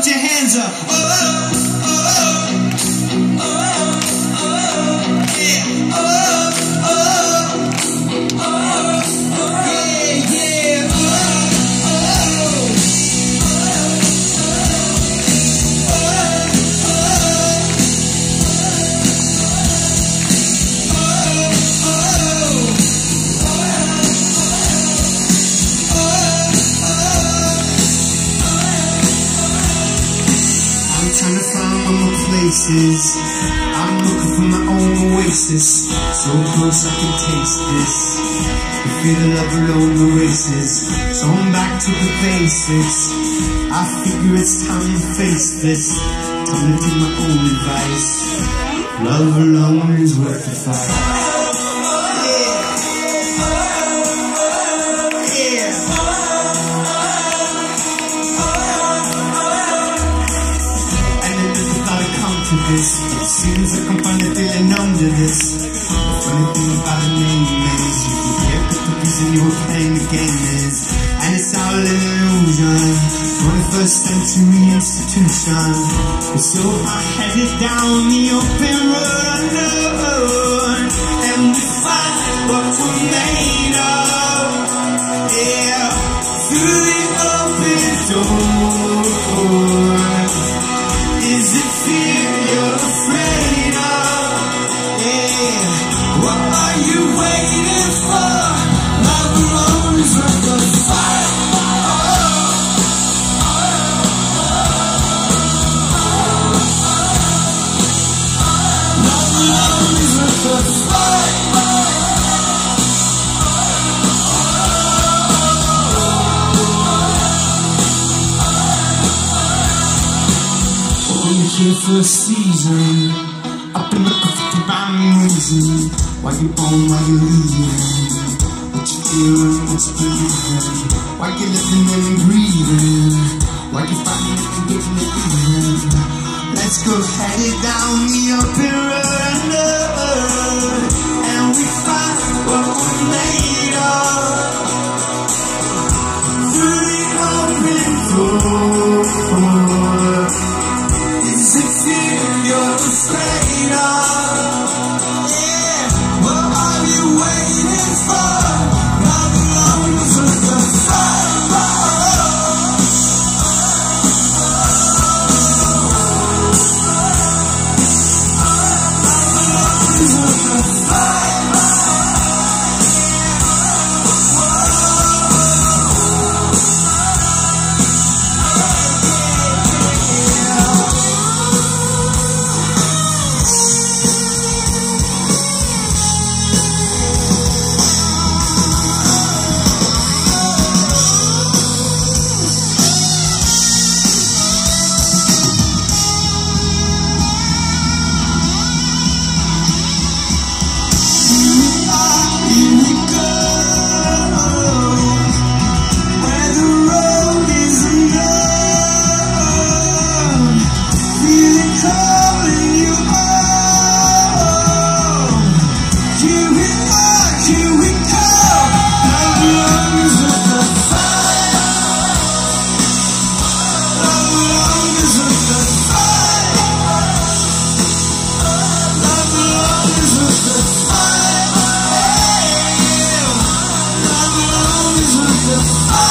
put your hands up. Oh, trying to find my places. I'm looking for my own oasis. So close I can taste this. The feel of love along the races. So I'm back to the basics. I figure it's time to face this. Time to take my own advice. Love alone is worth the fight. To this. It seems like I'm finally feeling under this. The funny thing about a name is you forget that the reason you were playing the game is. And it's all an illusion. 21st century institution. So hard-headed down the open road unknown. And we find what we're made of. Yeah. Through the open door. Is it fear here for a season. Up in the coffee to rhyme reason. Why you on, why you leaving? What you feeling, what you believing? Why you living and breathing? Why you fighting and getting it even? Let's go head it down the open is